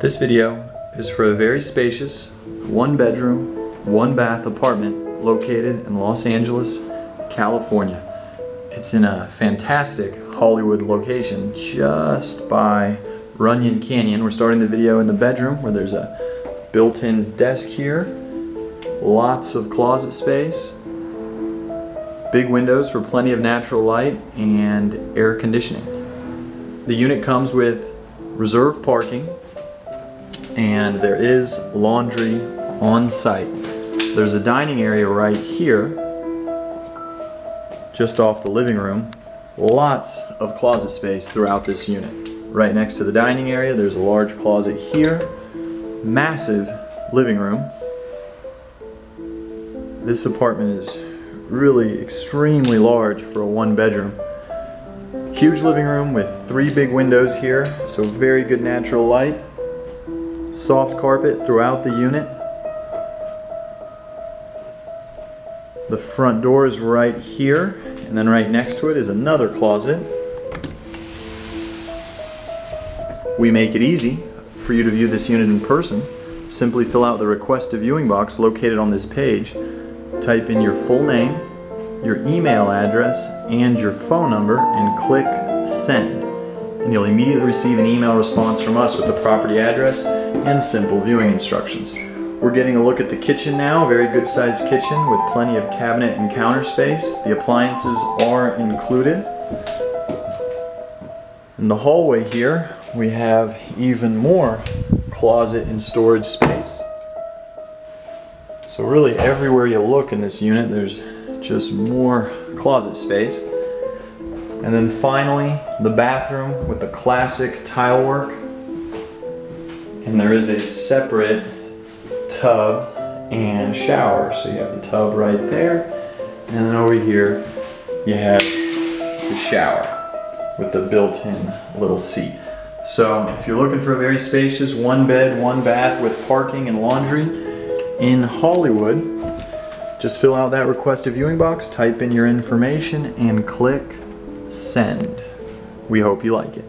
This video is for a very spacious, one bedroom, one bath apartment located in Los Angeles, California. It's in a fantastic Hollywood location just by Runyon Canyon. We're starting the video in the bedroom where there's a built-in desk here, lots of closet space, big windows for plenty of natural light and air conditioning. The unit comes with reserved parking and there is laundry on site. There's a dining area right here just off the living room. Lots of closet space throughout this unit. Right next to the dining area there's a large closet here. Massive living room. This apartment is really extremely large for a one bedroom. Huge living room with three big windows here, so very good natural light. Soft carpet throughout the unit. The front door is right here, and then right next to it is another closet. We make it easy for you to view this unit in person. Simply fill out the request a viewing box located on this page. Type in your full name, your email address, and your phone number and click send. And you'll immediately receive an email response from us with the property address and simple viewing instructions. We're getting a look at the kitchen now, very good sized kitchen with plenty of cabinet and counter space. The appliances are included. In the hallway here, we have even more closet and storage space. So really everywhere you look in this unit, there's just more closet space. And then finally, the bathroom with the classic tile work. And there is a separate tub and shower. So you have the tub right there. And then over here, you have the shower with the built-in little seat. So if you're looking for a very spacious one bed, one bath with parking and laundry in Hollywood, just fill out that request a viewing box, type in your information, and click send. We hope you like it.